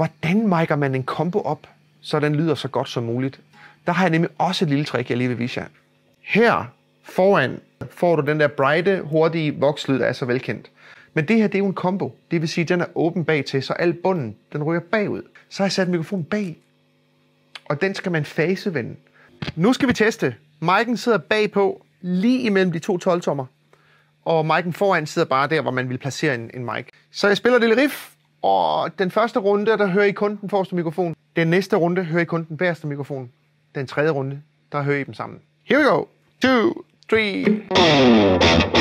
hvordan micer man en combo op, så den lyder så godt som muligt? Der har jeg nemlig også et lille trick, jeg lige vil vise jer. Her foran får du den der brighte, hurtige vokslyd, der er så velkendt. Men det her, det er jo en combo. Det vil sige, at den er åben bag til, så al bunden, den ryger bagud. Så har jeg sat mikrofonen bag. Og den skal man fasevende. Nu skal vi teste. Mike'en sidder bagpå, lige imellem de to 12-tommer. Og mic'en foran sidder bare der, hvor man vil placere en, en mic. Så jeg spiller det lille riff, og den første runde, der hører I kun den forreste mikrofon. Den næste runde hører I kun den bagerste mikrofon. Den tredje runde, der hører I dem sammen. Here we go. Two, three.